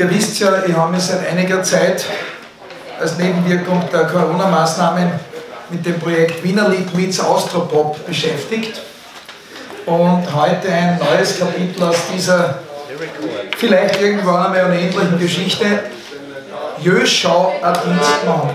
Ihr wisst ja, ich habe mich seit einiger Zeit als Nebenwirkung der Corona-Maßnahmen mit dem Projekt Wiener Lied meets Austropop beschäftigt und heute ein neues Kapitel aus dieser vielleicht irgendwann einmal unendlichen Geschichte. Jöschau a Dienstmann.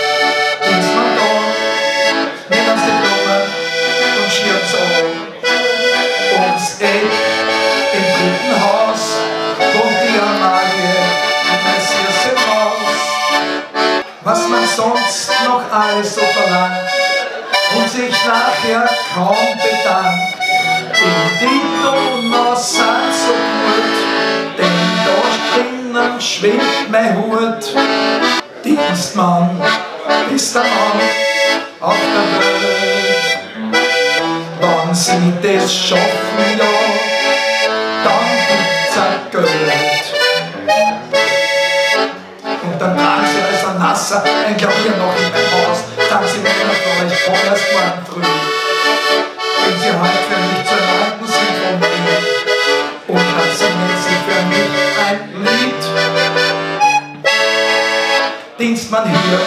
Dienstmann da, nimm uns die Blumen und schirm's an. Ums Eck im dritten Haus wohnt die Amalie und mein süße Maus. Was man sonst noch alles so verlangt und sich nachher kaum bedankt. In die Donau sind so gut, denn da drinnen schwimmt mein Hut. Dienstmann ist der Mann auf der Welt. Wann sie das schaffen, ja, dann gibt's ein Geld. Und dann tragen sie als ein Nasser ein Klavier noch in mein Haus, sagen sie mir noch, ich komm erst morgen früh. Wenn sie heute für mich zur neunten Sinfonie und dann singen sie für mich ein Lied. Dienstmann hier,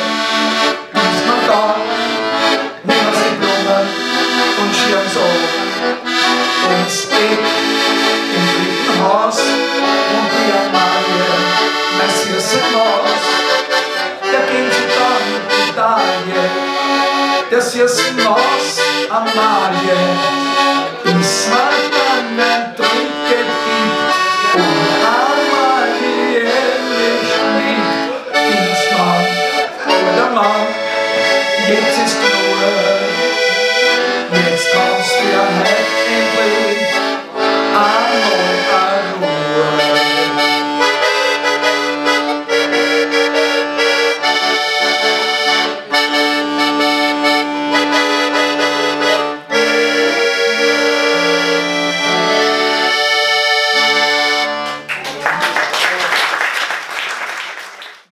Just lost a Maria in.